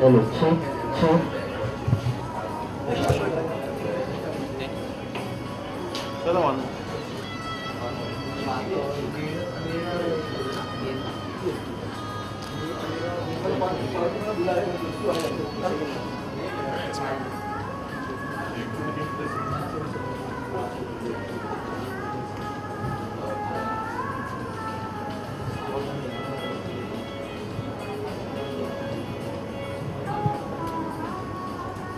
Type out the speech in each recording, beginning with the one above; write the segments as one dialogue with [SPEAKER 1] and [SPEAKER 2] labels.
[SPEAKER 1] Ciao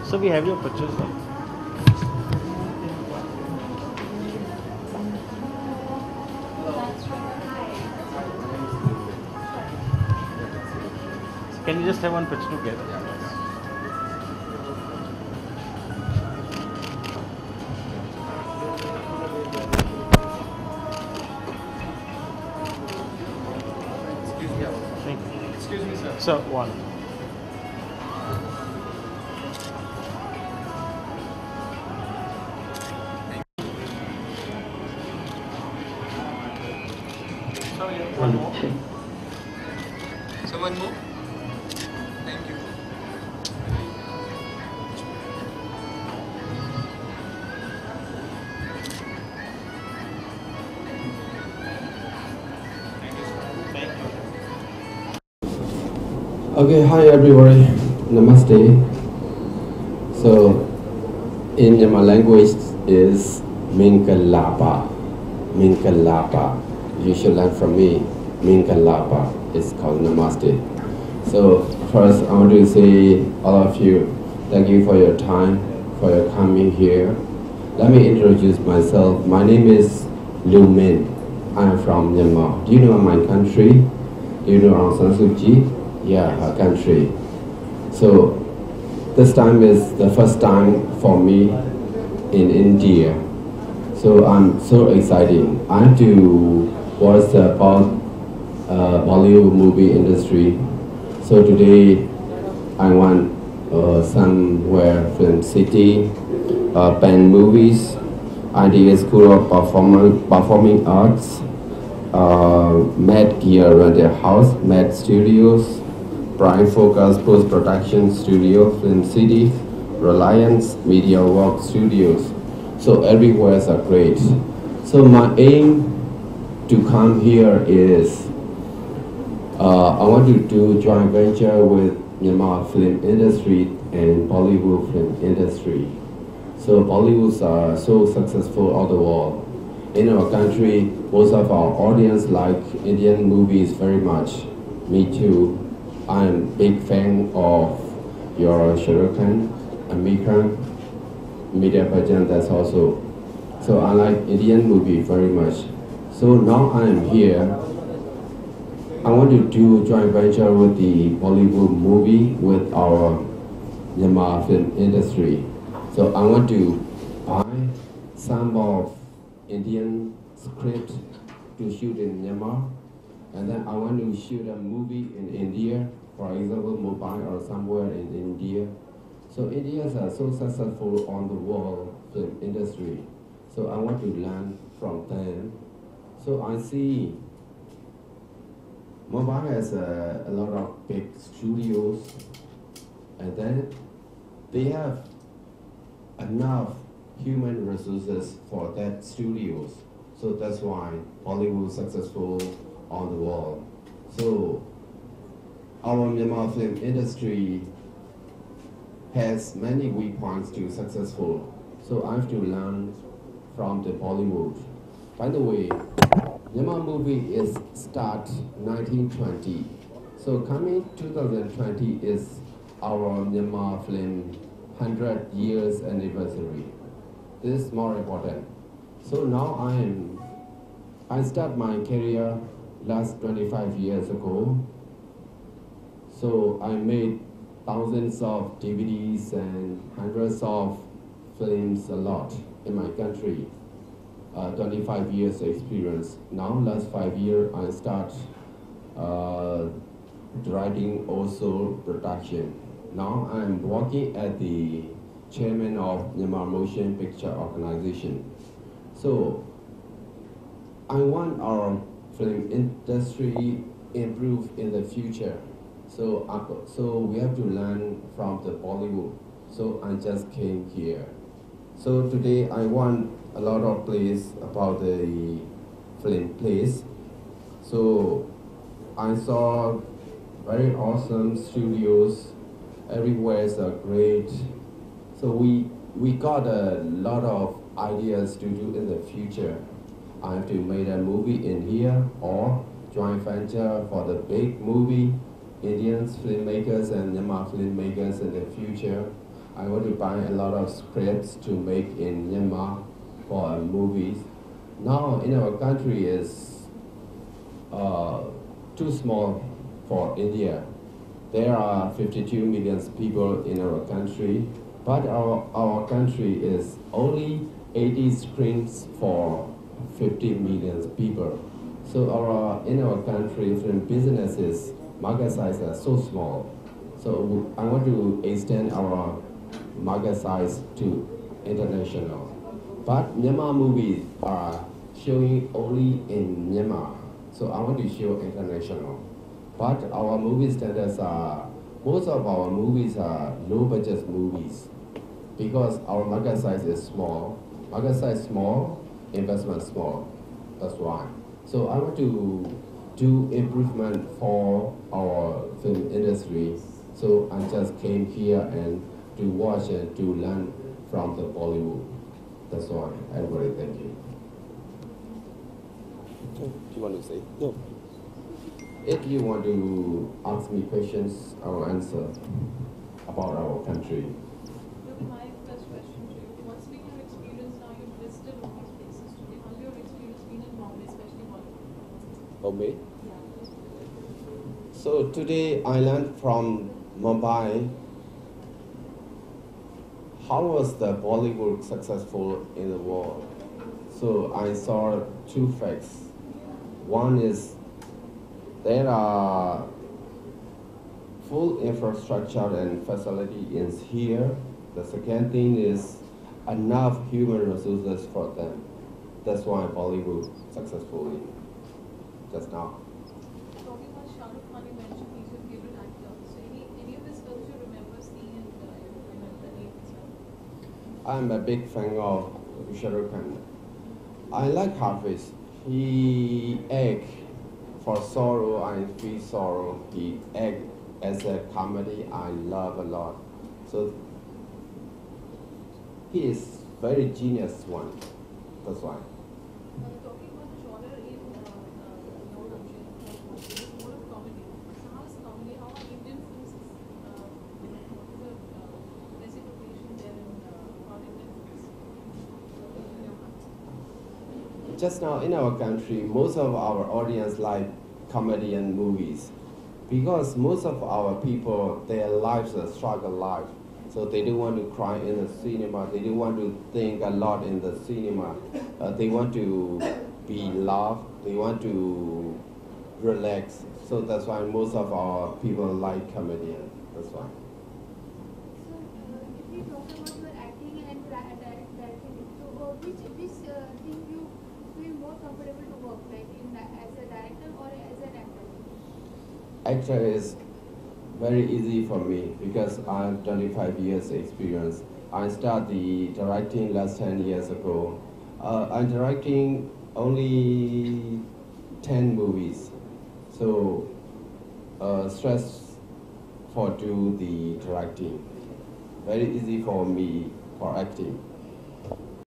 [SPEAKER 2] So we have your pictures now. Can you just have one picture together?
[SPEAKER 3] Excuse me, sir.
[SPEAKER 2] So one.
[SPEAKER 1] One check.
[SPEAKER 3] So one more. Thank you.
[SPEAKER 4] Okay, hi everybody. Namaste. So, in my language is Mingalaba. Mingalaba. You should learn from me. Mingalaba. It's called Namaste. So, first I want to say all of you, thank you for your time, for your coming here. Let me introduce myself. My name is Lu Min. I am from Myanmar. Do you know my country? Do you know Aung San Suu Kyi? Yeah, her country. So this time is the first time for me in India. So I'm so excited. I have to watch about uh, Bollywood movie industry. So today I want uh, somewhere film city, uh, movies, IDA School of Performance, Performing Arts, uh, Mad Gear Rental House, Mad Studios, Prime Focus Post Production Studio, Film City, Reliance Media Work Studios. So everywhere is a great. So my aim to come here is uh, I want to do joint venture with Myanmar film industry and Bollywood film industry. So Bollywoods are so successful all the world. In our country, most of our audience like Indian movies very much. Me too. I'm big fan of your Khan, Amir Media Bachchan, that's also. So I like Indian movie very much. So now I am here. I want to do joint venture with the Bollywood movie with our Myanmar film industry. So I want to buy some of Indian script to shoot in Myanmar, and then I want to shoot a movie in India, for example, Mumbai or somewhere in India. So Indians are uh, so successful on the world film industry. So I want to learn from them. So I see Mumbai has a, a lot of big studios, and then they have enough human resources for that studios. So that's why Bollywood successful on the world. So our Myanmar film industry has many weak points to successful. So I have to learn from the Bollywood. By the way, Myanmar movie is start 1920. So coming 2020 is our Myanmar film 100 years anniversary. This is more important. So now I am, I start my career last 25 years ago. So I made thousands of DVDs and hundreds of films a lot in my country. Uh, 25 years experience. Now last five year I start uh, writing also production. Now I'm working at the chairman of Myanmar Motion Picture Organization. So I want our film industry improve in the future. So, uh, so we have to learn from the Bollywood. So I just came here. So today I want a lot of place about the film place. So I saw very awesome studios. Everywhere is a great. So we we got a lot of ideas to do in the future. I have to make a movie in here or joint venture for the big movie, Indians filmmakers and Myanmar filmmakers in the future. I want to buy a lot of scripts to make in Myanmar for movies. Now in our country is uh, too small for India. There are 52 million people in our country, but our, our country is only 80 screens for 50 million people. So our, in our country, film businesses, market size are so small. So I want to extend our market size to international. But Myanmar movies are showing only in Myanmar. So I want to show international. But our movie standards are, most of our movies are low budget movies because our market size is small. Market size small, investment small. That's why. So I want to do improvement for our film industry. So I just came here and to watch and to learn from the Bollywood. That's why. Everybody, thank you. Hmm. Do you want to say?
[SPEAKER 2] No.
[SPEAKER 4] If you want to ask me questions, I will answer about our country.
[SPEAKER 1] Look, my first question to you. What's been your experience now? You've listed all these places today. How's your experience been in Bombay, especially Bollywood?
[SPEAKER 4] Bombay.
[SPEAKER 1] Yeah.
[SPEAKER 4] So today I learned from Mumbai how was the Bollywood successful in the world. So I saw two facts. One is there are full infrastructure and facility is here. The second thing is enough human resources for them. That's why Bollywood successfully just now.
[SPEAKER 1] Talking about Shah Rukh Khan, you mentioned he's your favorite actor. So any, any of his films you remember seeing and uh, you remember the name as well?
[SPEAKER 4] I'm a big fan of Shah Rukh Khan. I like Hafiz. He act for sorrow and feel sorrow. He act as a comedy I love a lot. So he is very genius one. That's why.
[SPEAKER 1] Uh, talking about the genre in uh, uh, your country, it's more of comedy. So how is comedy, how are Indian films, uh, what is the uh, reciprocation there in uh, about Indian films? In your country?
[SPEAKER 4] Just now in our country, most of our audience like comedy and movies because most of our people, their lives are struggle life. So they don't want to cry in the cinema. They don't want to think a lot in the cinema. Uh, they want to be loved. They want to relax. So that's why most of our people like comedian. That's why.
[SPEAKER 5] So, uh, if we talk about acting and directing, so uh, which which uh, thing you more comfortable to work, like in as a director or as an
[SPEAKER 4] actor? Is very easy for me because I have 25 years experience. I started the directing last 10 years ago. Uh, I'm directing only 10 movies. So uh, stress for do the directing. Very easy for me for acting.